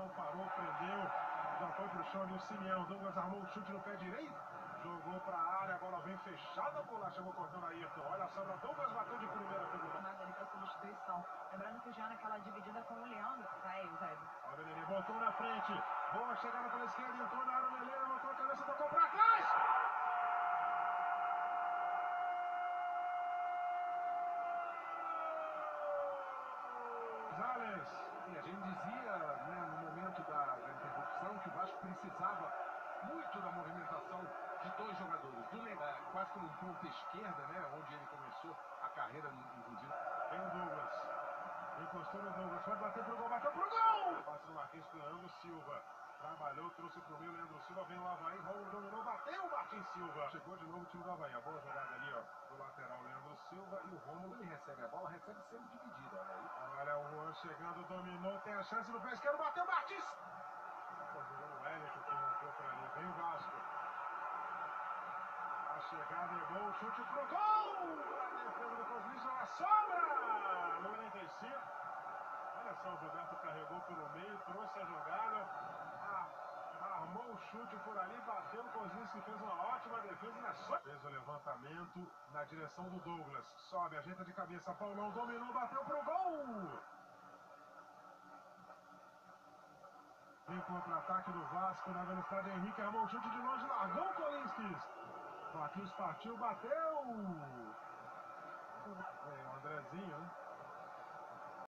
marcação parou, prendeu, já foi pro chão ali o Simeão. Douglas armou o chute no pé direito, jogou pra área, a bola vem fechada por lá, chegou cortando Ayrton. Olha sobra, Douglas bateu de primeira pelo Nada ali pra substituição. Lembrando que já naquela dividida com o Leandro, vai, Eusébio. Olha o Nenê, botou na frente, boa chegada pela esquerda, entrou na área, o Nenê, botou a cabeça, tocou pra trás. Gonzalez. E a gente dizia, né, no momento da, da interrupção, que o Vasco precisava muito da movimentação de dois jogadores. Do Neymar, quase como um ponta esquerda, né, onde ele começou a carreira, inclusive. Tem o Douglas. Encostou no Douglas, pode bater pro gol, bateu pro gol! Passe do Marquinhos pro Leandro Silva. Trabalhou, trouxe pro meio, Leandro Silva, vem o Havaí, Romulo dominou, bateu o Martins Silva. Chegou de novo o time do Havaí, a boa jogada ali, ó, do lateral, Leandro Silva e o Romulo. Ele recebe a bola, recebe sempre dividida, né? Olha o Juan chegando, dominou, tem a chance no pé esquerdo, bateu Martins! Tá jogando o Wellington que rompeu por ali, vem o Vasco. Gol, chute pro gol! A defesa do Cosmicho, a sobra! 95. Olha só, o Gilberto carregou pelo meio, trouxe a jogada, armou o chute por ali, bateu o Kozinski, fez uma ótima defesa e só fez o levantamento na direção do Douglas. Sobe, ajeita de cabeça, Paulão dominou, bateu pro gol! Vem contra-ataque do Vasco na velocidade Henrique, armou o chute de longe, largou o Kolinski. Marquinhos partiu, bateu! É, o Andrezinho, né?